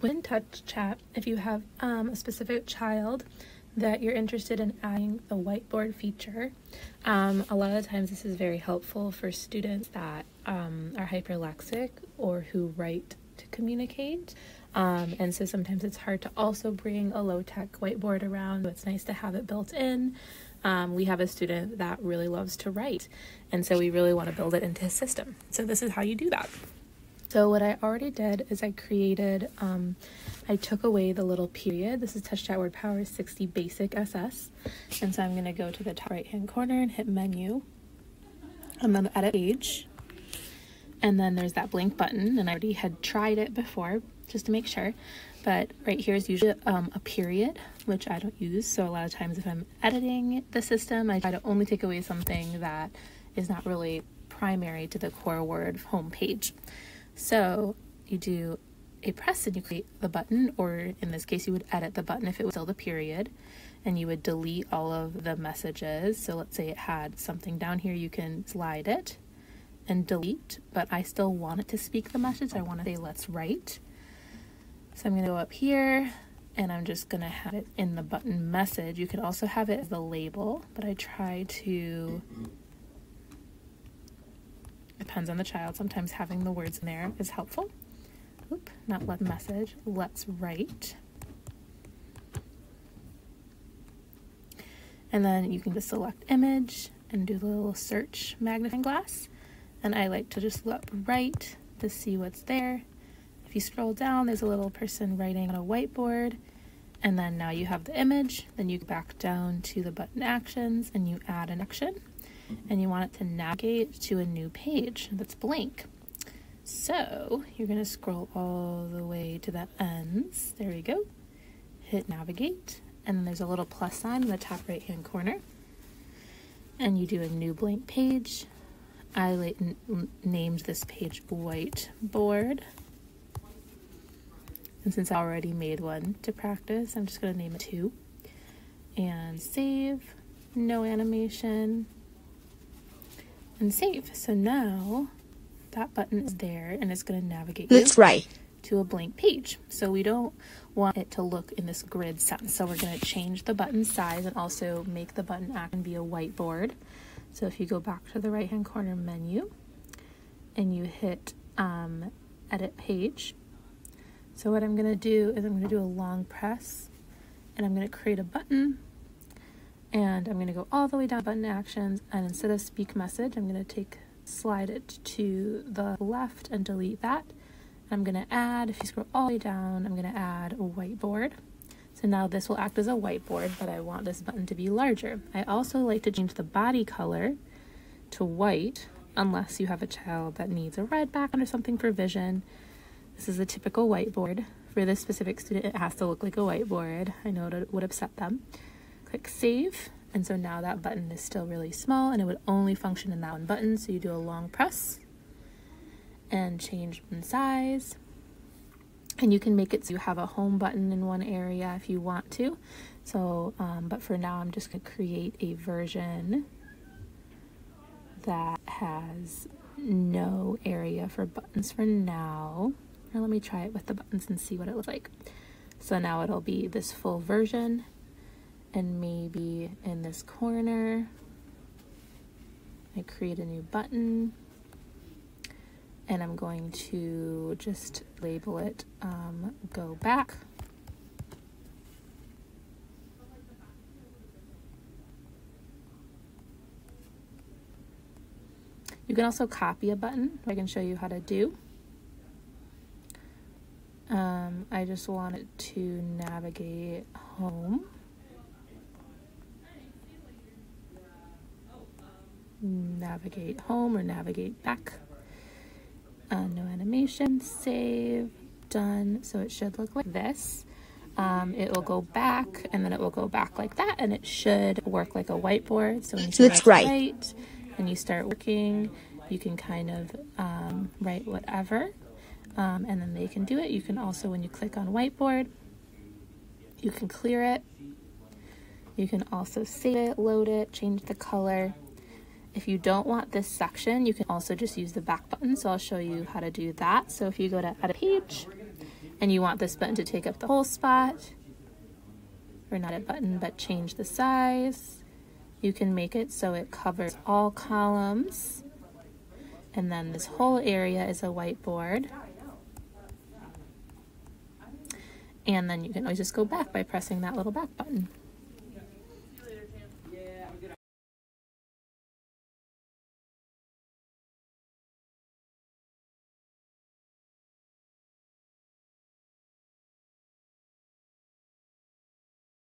Within TouchChat, if you have um, a specific child that you're interested in adding the whiteboard feature, um, a lot of times this is very helpful for students that um, are hyperlexic or who write to communicate. Um, and so sometimes it's hard to also bring a low tech whiteboard around. So it's nice to have it built in. Um, we have a student that really loves to write, and so we really want to build it into his system. So this is how you do that. So what I already did is I created, um, I took away the little period. This is TouchChat WordPower 60 Basic SS. And so I'm going to go to the top right hand corner and hit menu. And then edit page. And then there's that blank button. And I already had tried it before just to make sure. But right here is usually um, a period, which I don't use. So a lot of times if I'm editing the system, I try to only take away something that is not really primary to the core word home page. So you do a press and you create the button, or in this case, you would edit the button if it was still the period, and you would delete all of the messages. So let's say it had something down here, you can slide it and delete, but I still want it to speak the message. I want to say, let's write. So I'm going to go up here and I'm just going to have it in the button message. You could also have it as the label, but I try to Depends on the child. Sometimes having the words in there is helpful. Oop, not let message. Let's write. And then you can just select image and do the little search magnifying glass. And I like to just look right to see what's there. If you scroll down, there's a little person writing on a whiteboard. And then now you have the image. Then you go back down to the button actions and you add an action and you want it to navigate to a new page that's blank. So you're going to scroll all the way to the ends. There we go. Hit navigate, and then there's a little plus sign in the top right hand corner. And you do a new blank page. I named this page whiteboard. And since I already made one to practice, I'm just going to name it two. And save, no animation, and save. So now that button is there and it's going to navigate That's right. to a blank page. So we don't want it to look in this grid sense. So we're going to change the button size and also make the button act and be a whiteboard. So if you go back to the right hand corner menu and you hit um, edit page. So what I'm going to do is I'm going to do a long press and I'm going to create a button and I'm going to go all the way down button actions and instead of speak message I'm going to take slide it to the left and delete that. I'm going to add if you scroll all the way down I'm going to add a whiteboard. So now this will act as a whiteboard but I want this button to be larger. I also like to change the body color to white unless you have a child that needs a red background or something for vision. This is a typical whiteboard. For this specific student it has to look like a whiteboard. I know it would upset them click save. And so now that button is still really small and it would only function in that one button. So you do a long press and change in size. And you can make it so you have a home button in one area if you want to. So um, but for now I'm just going to create a version that has no area for buttons for now. Or let me try it with the buttons and see what it looks like. So now it'll be this full version and maybe in this corner I create a new button and I'm going to just label it um, go back You can also copy a button, I can show you how to do. Um, I just wanted to navigate home. Navigate home or navigate back. Uh, no animation, save, done. So it should look like this. Um, it will go back and then it will go back like that and it should work like a whiteboard. So when you That's right. write and you start working, you can kind of um, write whatever um, and then they can do it. You can also, when you click on whiteboard, you can clear it. You can also save it, load it, change the color. If you don't want this section, you can also just use the back button. So I'll show you how to do that. So if you go to edit page and you want this button to take up the whole spot, or not a button, but change the size, you can make it so it covers all columns. And then this whole area is a whiteboard. And then you can always just go back by pressing that little back button.